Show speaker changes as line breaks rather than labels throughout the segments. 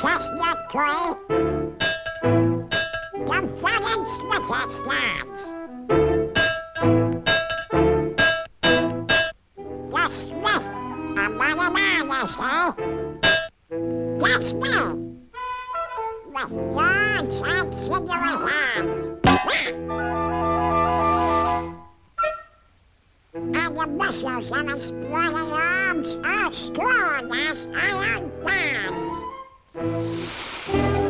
chestnut tree. Front wicket stands. The smith among the miners, eh? That's me. With large and sinewy hands. And the muscles of his bloody arms are strong as iron bands. you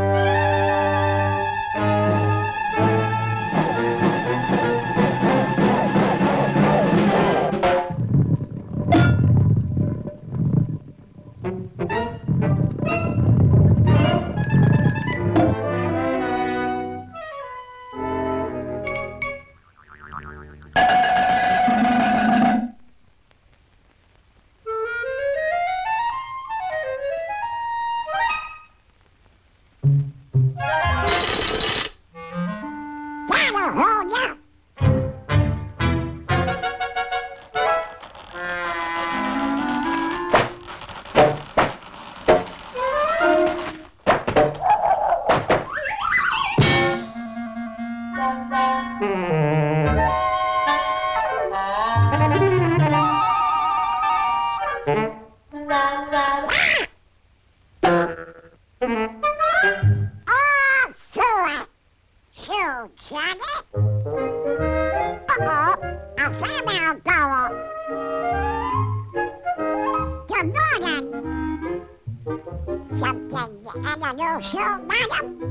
Oh, sure. So, Johnny? Uh-oh, a. Good morning. Something unusual, madam?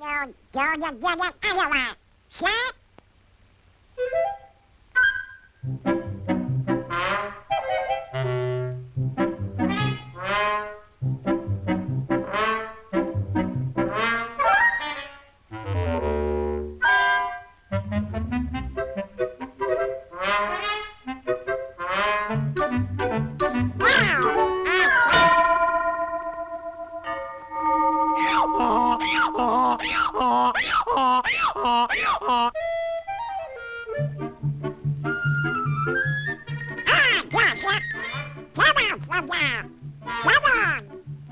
You don't get it anyway. See? Ah, gotcha! Come on from there! Come on!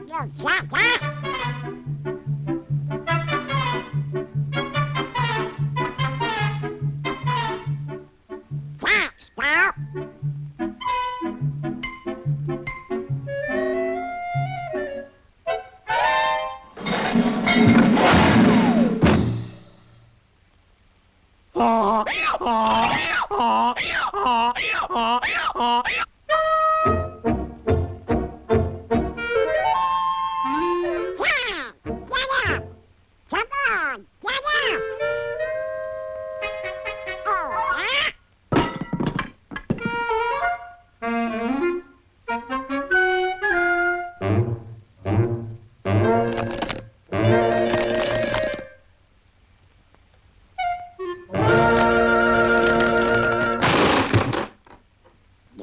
You jackass!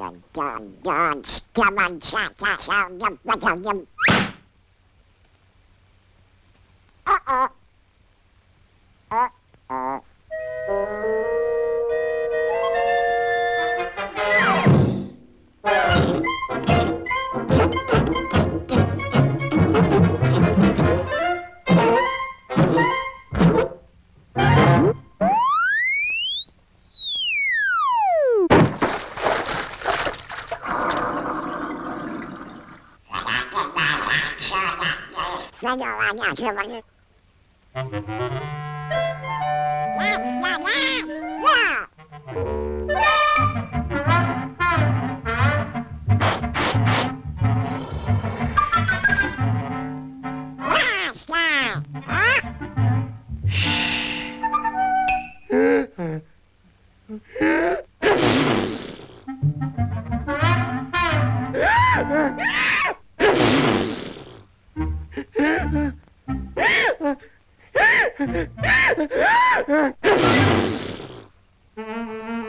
Dun, dun, dun, come and check us out. zadziałania żywoli. Raz, raz, raz, raz! Yeah. Ah!